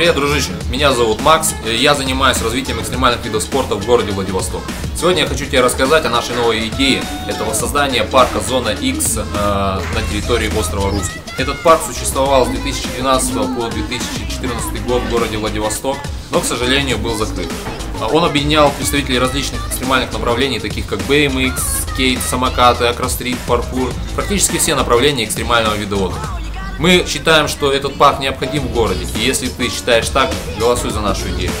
Привет, дружище! Меня зовут Макс, я занимаюсь развитием экстремальных видов спорта в городе Владивосток. Сегодня я хочу тебе рассказать о нашей новой идее, это воссоздание парка Зона X э, на территории острова Русский. Этот парк существовал с 2012 по 2014 год в городе Владивосток, но, к сожалению, был закрыт. А Он объединял представителей различных экстремальных направлений, таких как BMX, скейт, самокаты, акрострит, паркур, практически все направления экстремального вида отдыха. Мы считаем, что этот парк необходим в городе, и если ты считаешь так, голосуй за нашу идею.